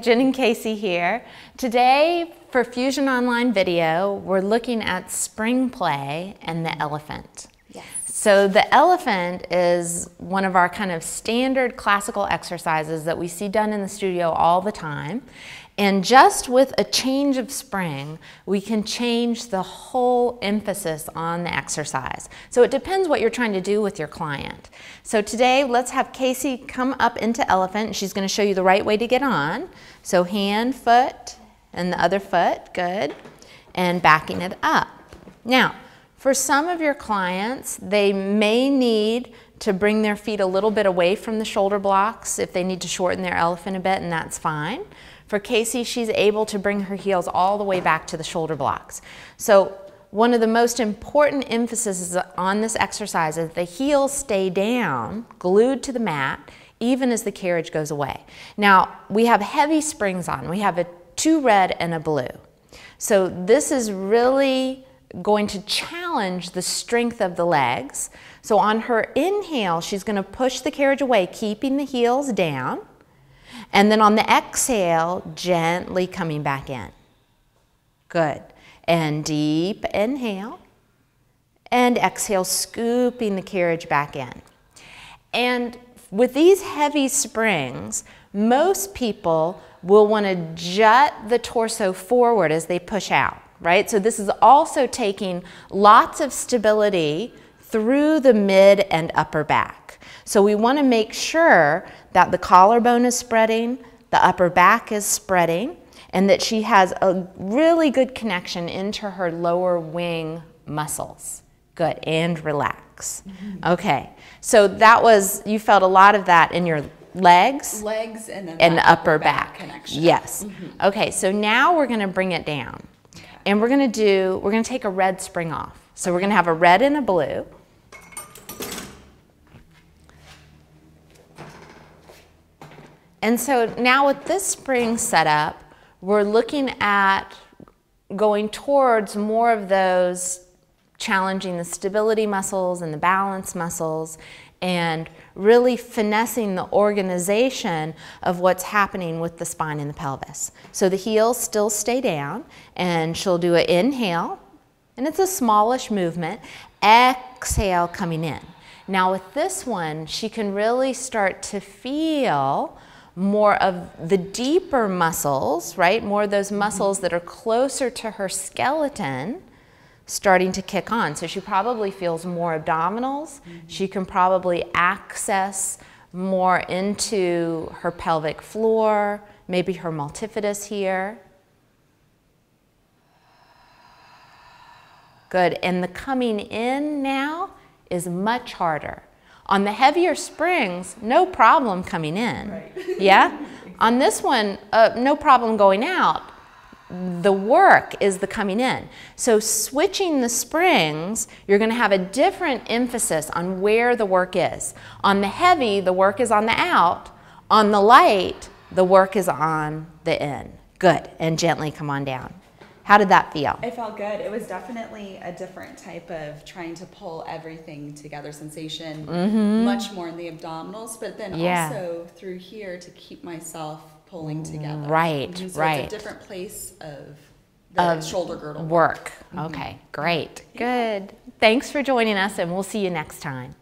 Jen and Casey here. Today for Fusion Online Video, we're looking at spring play and the elephant. So the elephant is one of our kind of standard classical exercises that we see done in the studio all the time. And just with a change of spring, we can change the whole emphasis on the exercise. So it depends what you're trying to do with your client. So today, let's have Casey come up into elephant. She's going to show you the right way to get on. So hand, foot, and the other foot, good. And backing it up. Now, for some of your clients, they may need to bring their feet a little bit away from the shoulder blocks if they need to shorten their elephant a bit, and that's fine. For Casey, she's able to bring her heels all the way back to the shoulder blocks. So one of the most important emphases on this exercise is the heels stay down, glued to the mat, even as the carriage goes away. Now, we have heavy springs on. We have a two red and a blue. So this is really going to challenge the strength of the legs. So on her inhale, she's going to push the carriage away, keeping the heels down. And then on the exhale, gently coming back in. Good. And deep inhale. And exhale, scooping the carriage back in. And with these heavy springs, most people will want to jut the torso forward as they push out, right? So this is also taking lots of stability through the mid and upper back. So we want to make sure that the collarbone is spreading, the upper back is spreading, and that she has a really good connection into her lower wing muscles. Good, and relax. Mm -hmm. Okay, so that was, you felt a lot of that in your legs? Legs and and the upper back. back connection. Yes. Mm -hmm. Okay, so now we're gonna bring it down. And we're gonna do, we're gonna take a red spring off. So we're gonna have a red and a blue. And so now with this spring setup, we're looking at going towards more of those challenging the stability muscles and the balance muscles and really finessing the organization of what's happening with the spine and the pelvis. So the heels still stay down and she'll do an inhale and it's a smallish movement, exhale coming in. Now with this one, she can really start to feel more of the deeper muscles, right? More of those mm-hmm. muscles that are closer to her skeleton starting to kick on. So she probably feels more abdominals. Mm -hmm. She can probably access more into her pelvic floor, maybe her multifidus here. Good, and the coming in now is much harder. On the heavier springs, no problem coming in. Right. Yeah? On this one, uh, no problem going out. The work is the coming in. So switching the springs, you're going to have a different emphasis on where the work is. On the heavy, the work is on the out. On the light, the work is on the in. Good. And gently come on down. How did that feel? It felt good. It was definitely a different type of trying to pull everything together sensation, mm-hmm. much more in the abdominals, but then yeah. also through here to keep myself pulling together. Right, mm-hmm. so right. It's a different place of the of shoulder girdle work. work. Mm-hmm. Okay, great. Good. Thanks for joining us, and we'll see you next time.